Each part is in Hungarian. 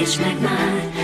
és meg már,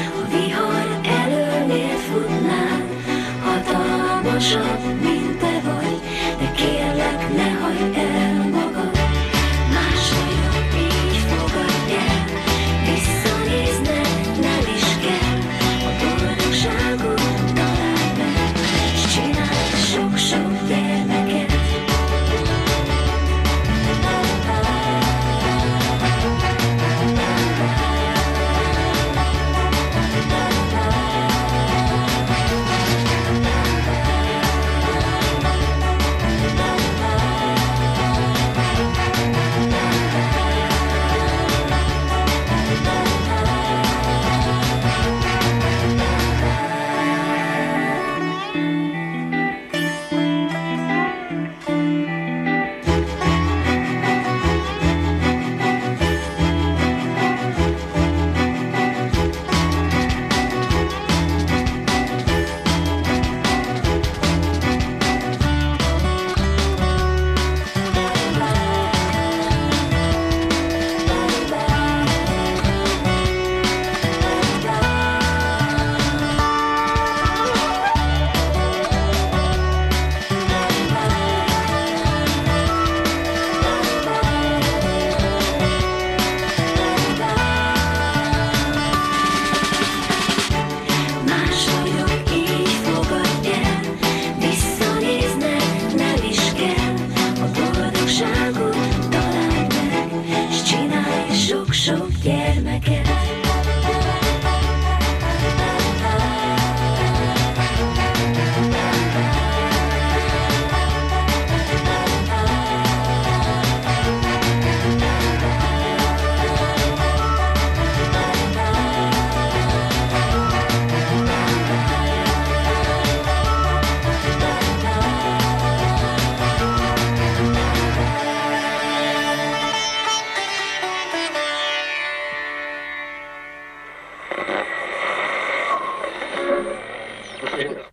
here.